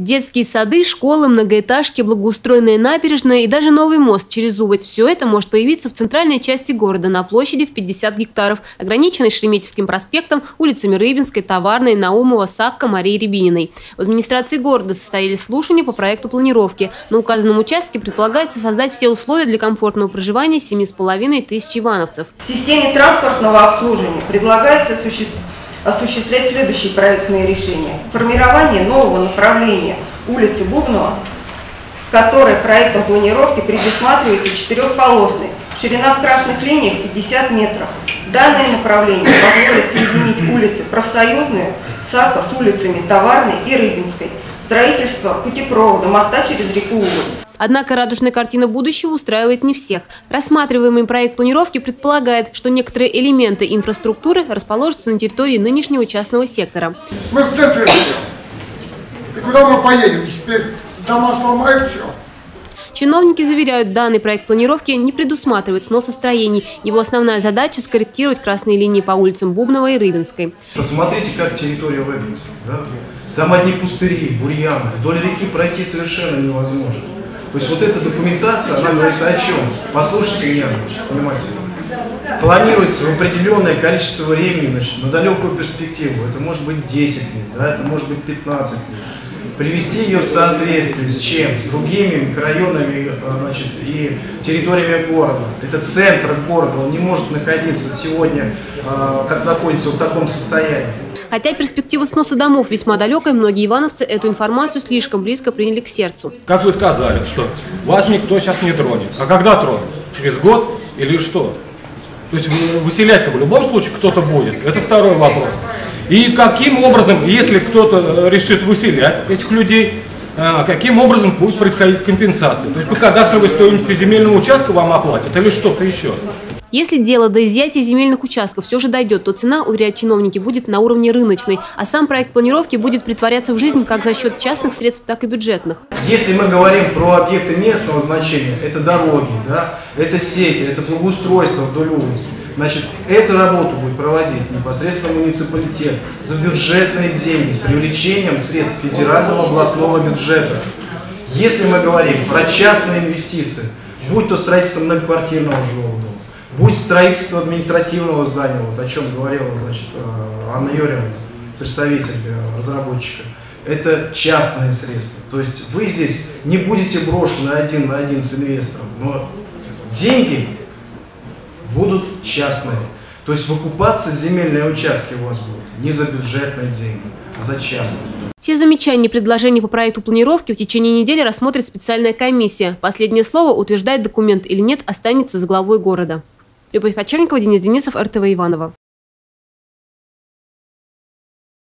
Детские сады, школы, многоэтажки, благоустроенная набережная и даже новый мост через Зубыть – все это может появиться в центральной части города на площади в 50 гектаров, ограниченной Шереметьевским проспектом, улицами Рыбинской, Товарной, Наумова, Сакка, Марии Рябининой. В администрации города состоялись слушания по проекту планировки. На указанном участке предполагается создать все условия для комфортного проживания 7,5 тысяч ивановцев. В системе транспортного обслуживания предлагается осуществить осуществлять следующие проектные решения. Формирование нового направления улицы Бубнова, в которой проектом планировки предусматривается четырехполосный. Ширина в красных линиях 50 метров. Данное направление позволит соединить улицы Профсоюзную, Сака с улицами Товарной и Рыбинской. Строительство путепровода моста через реку Уголь. Однако радужная картина будущего устраивает не всех. Рассматриваемый проект планировки предполагает, что некоторые элементы инфраструктуры расположатся на территории нынешнего частного сектора. Мы в центре И куда мы поедем? Теперь дома сломают все. Чиновники заверяют, данный проект планировки не предусматривает сноса строений. Его основная задача – скорректировать красные линии по улицам Бубнова и Рыбинской. Посмотрите, как территория выглядит. Да? Там одни пустыри, бурьяны. Вдоль реки пройти совершенно невозможно. То есть вот эта документация, она говорит о чем? Послушайте меня, внимательно. Планируется в определенное количество времени, значит, на далекую перспективу. Это может быть 10 лет, да, это может быть 15 лет. Привести ее в соответствие с чем? С другими микрорайонами э, значит, и территориями города. Это центр города, он не может находиться сегодня, э, как находится в таком состоянии. Хотя перспектива сноса домов весьма далекая, многие ивановцы эту информацию слишком близко приняли к сердцу. Как вы сказали, что вас никто сейчас не тронет. А когда тронет? Через год или что? То есть выселять-то в любом случае кто-то будет. Это второй вопрос. И каким образом, если кто-то решит выселять этих людей, а, каким образом будет происходить компенсация? То есть по кадастровой стоимости земельного участка вам оплатят или что-то еще? Если дело до изъятия земельных участков все же дойдет, то цена, уверяют чиновники, будет на уровне рыночной, а сам проект планировки будет притворяться в жизнь как за счет частных средств, так и бюджетных. Если мы говорим про объекты местного значения, это дороги, да, это сети, это благоустройство вдоль улиц, Значит, эту работу будет проводить непосредственно муниципалитет за бюджетные деньги с привлечением средств федерального областного бюджета. Если мы говорим про частные инвестиции, будь то строительство многоквартирного жилого будь строительство административного здания, вот о чем говорила значит, э, Анна Юрьевна, представитель э, разработчика, это частные средства. То есть вы здесь не будете брошены один на один с инвестором, но деньги будут частные. То есть выкупаться земельные участки у вас будут не за бюджетные деньги, а за частные. Все замечания и предложения по проекту планировки в течение недели рассмотрит специальная комиссия. Последнее слово, утверждает документ или нет, останется с главой города. Любовь Почерникова, Денис Денисов, РТВ Иванова.